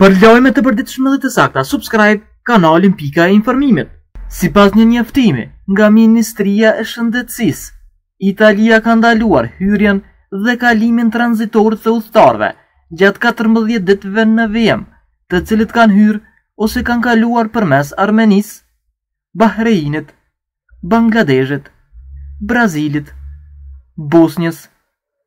Për lajme të përditshme dhe të sakta, subscribe kanalin Pika e Informimit. Sipas një njoftimi nga Ministria e Shëndetësisë, Italia ka ndaluar hyrjen dhe kalimin tranzitor të udhëtarëve gjatë 14 ditëve në vijim, të cilët kanë hyrë ose kanë kaluar përmes Armenisë, Bahreinit, Bangladeshit, Brazilit, Bosnjës,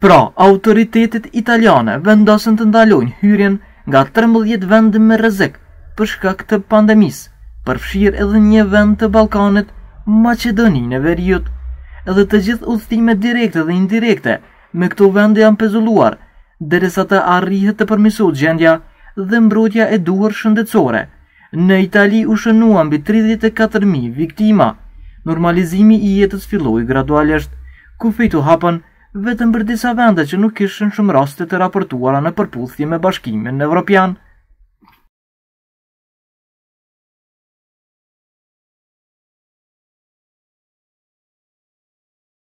Pra, autoritetet italiane vendosën të ndalojnë hyrjen nga 13 vende me rrezik për shkak të pandemisë, përfshirë edhe një vend të Ballkanit, Maqedoninë e Veriut. Edhe të gjithë udhëtimet direkte dhe indirekte me këto vende janë pezulluar, derisa të arrihet të përmirësohet gjendja dhe mbrojtja e duhur shëndetësore. Në Itali u shënua mbi 34.000 viktima. Normalizimi i jetës filloi gradualisht. Kufijtë u hapën vetëm për disa vende që nuk kishin shumë raste të raportuara në përputhje me Bashkimin Evropian.